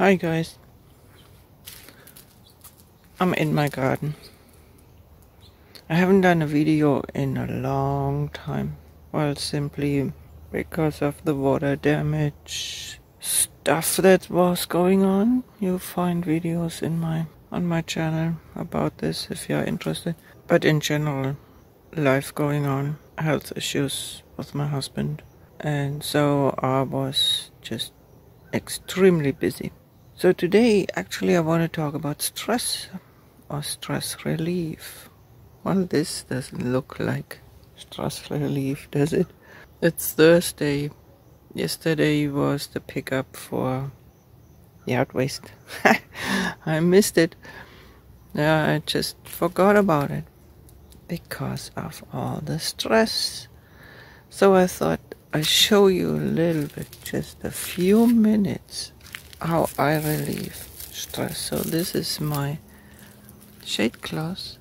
Hi guys. I'm in my garden. I haven't done a video in a long time. Well, simply because of the water damage stuff that was going on. You'll find videos in my on my channel about this if you're interested. But in general, life going on, health issues with my husband. And so I was just extremely busy. So today, actually, I want to talk about stress or stress relief. Well, this doesn't look like stress relief, does it? It's Thursday. Yesterday was the pickup for the outwaste. I missed it. Yeah, I just forgot about it because of all the stress. So I thought I'd show you a little bit, just a few minutes, how I relieve stress. So this is my shade cloth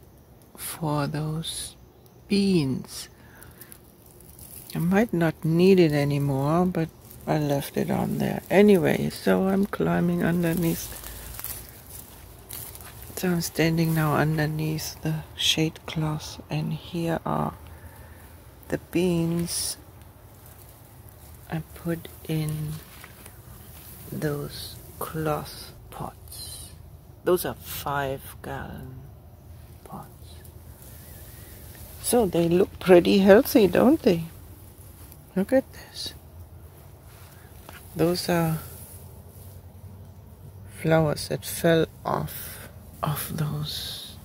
for those beans. I might not need it anymore, but I left it on there anyway, so I'm climbing underneath. So I'm standing now underneath the shade cloth, and here are the beans I put in those cloth pots. Those are five gallon pots. So they look pretty healthy, don't they? Look at this. Those are flowers that fell off of those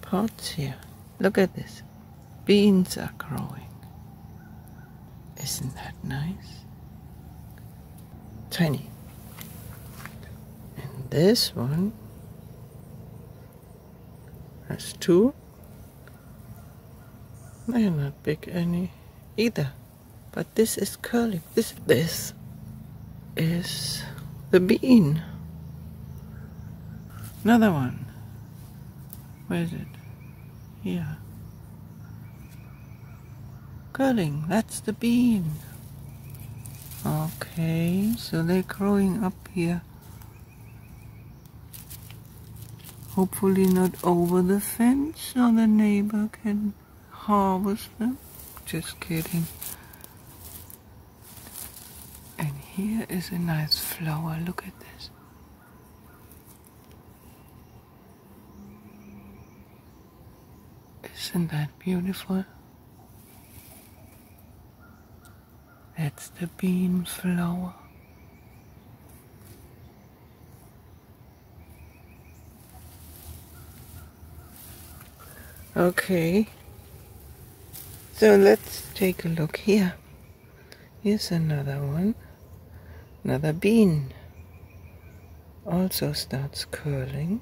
pots here. Look at this. Beans are growing. Isn't that nice? Tiny. And this one has two. They're not big any either. But this is curly. This this is the bean. Another one. Where is it? Here. Curling, that's the bean. Okay, so they're growing up here. Hopefully not over the fence so the neighbor can harvest them. Just kidding. And here is a nice flower. Look at this. Isn't that beautiful? That's the bean flower. Okay, so let's take a look here. Here's another one, another bean. Also starts curling.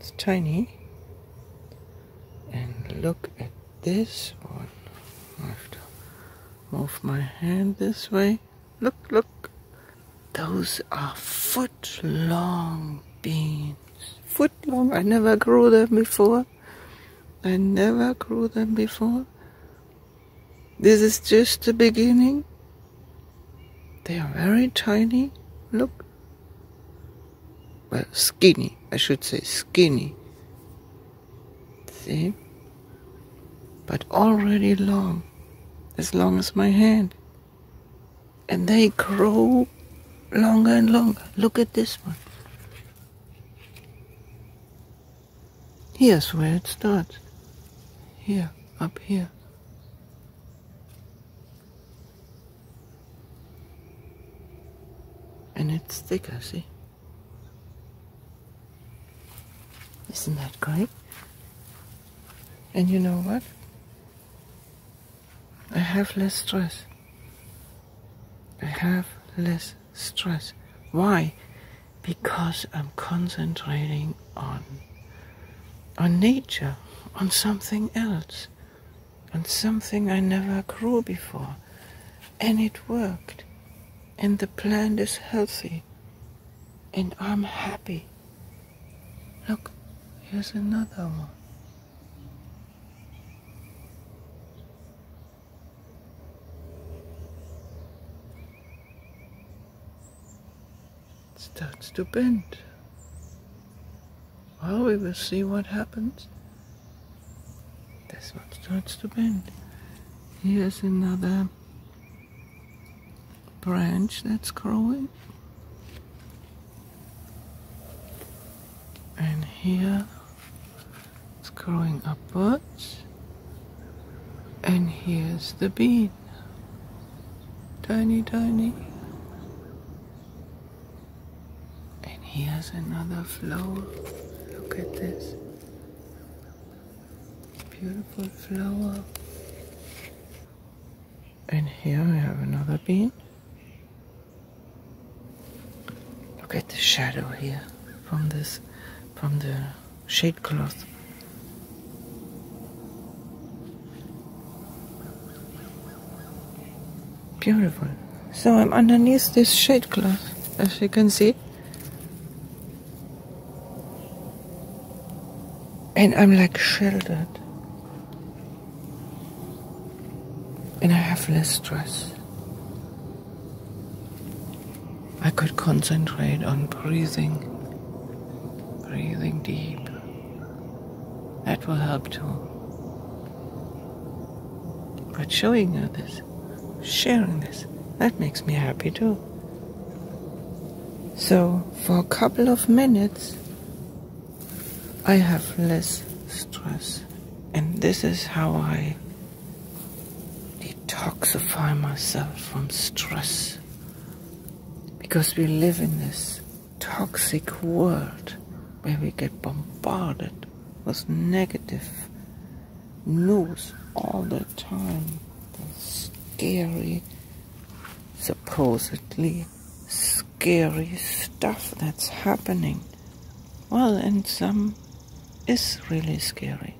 It's tiny. And look at this one. Move my hand this way. Look, look. Those are foot long beans. Foot long. I never grew them before. I never grew them before. This is just the beginning. They are very tiny. Look. Well, skinny. I should say skinny see? But already long, as long as my hand. And they grow longer and longer. Look at this one. Here's where it starts. Here, up here. And it's thicker, see? Isn't that great? And you know what? I have less stress. I have less stress. Why? Because I'm concentrating on on nature, on something else, on something I never grew before. And it worked. And the plant is healthy. And I'm happy. Look, here's another one. Starts to bend. Well, we will see what happens. This one starts to bend. Here's another branch that's growing. And here it's growing upwards. And here's the bean. Tiny, tiny. And here's another flower. Look at this. Beautiful flower. And here we have another bean. Look at the shadow here from this, from the shade cloth. Beautiful. So I'm underneath this shade cloth, as you can see. And I'm like sheltered. And I have less stress. I could concentrate on breathing, breathing deep. That will help too. But showing you this, sharing this, that makes me happy too. So, for a couple of minutes, I have less stress. And this is how I detoxify myself from stress. Because we live in this toxic world where we get bombarded with negative news all the time. The scary, supposedly scary stuff that's happening. Well, and some is really scary.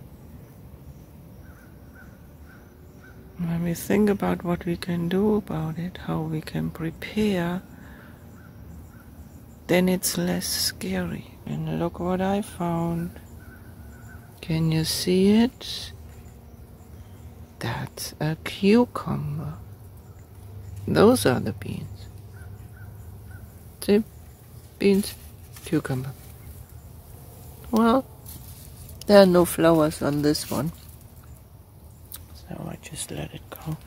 When we think about what we can do about it, how we can prepare, then it's less scary. And look what I found. Can you see it? That's a cucumber. Those are the beans. See? Beans, cucumber. Well, there are no flowers on this one. So I just let it go.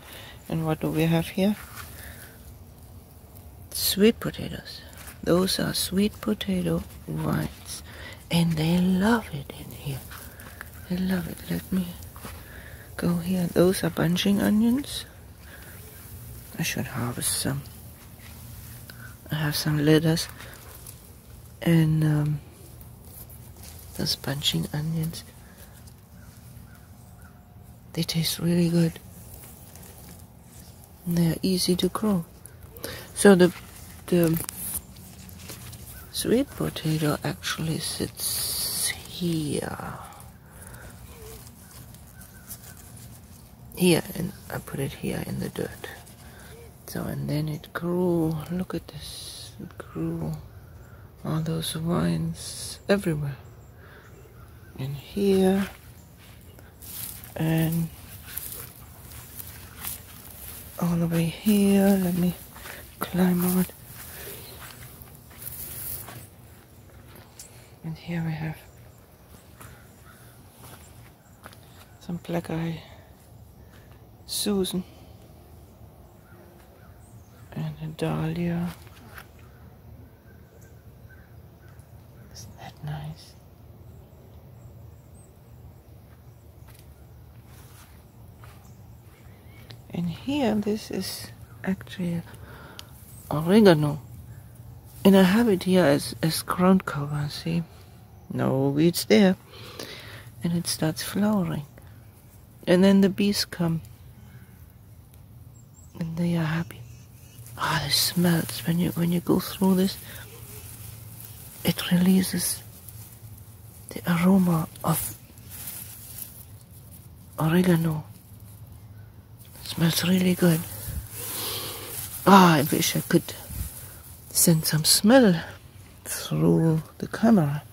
And what do we have here? Sweet potatoes. Those are sweet potato vines. And they love it in here. They love it. Let me go here. Those are bunching onions. I should harvest some. I have some lettuce and um, those bunching onions. They taste really good. And they're easy to grow. So the the sweet potato actually sits here. Here, and I put it here in the dirt. So, and then it grew. Look at this. It grew all those vines everywhere in here and all the way here let me climb out and here we have some black eye Susan and a dahlia isn't that nice and here this is actually oregano. And I have it here as, as ground cover see? No weeds there. And it starts flowering. And then the bees come. And they are happy. Ah oh, the smells. When you when you go through this it releases the aroma of oregano Smells really good. Ah, I wish I could send some smell through the camera.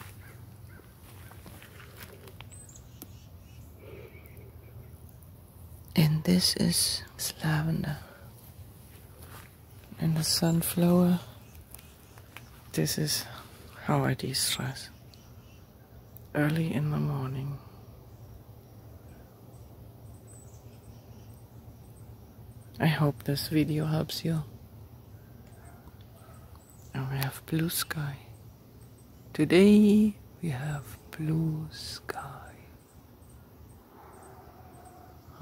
And this is lavender. And the sunflower this is how I de stress. Early in the morning. I hope this video helps you. And we have blue sky. Today we have blue sky.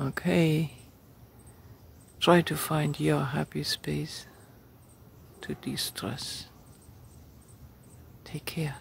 Okay. Try to find your happy space to de stress. Take care.